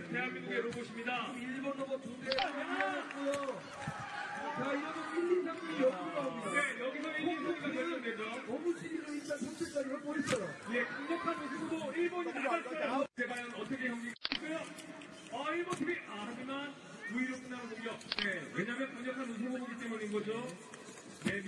네, 대한민국의 로봇입니다. 그 일본 로봇 두 대, 고요 아, 자, 이거는 1, 2, 3, 4 옆으로 나옵니다. 네, 여기서 1, 2, 3가 결정되죠. 고무신이로 일단 3킬짜리로 버렸어요. 예, 강력한 모습으로 일본이 나갔어요. 이제 과연 어떻게 경기했고요? 아, 일본 팀이, 아, 하지만 9위로 끝나는 공격. 네, 왜냐면 강력한 우승 후보기 때문인 거죠. 네,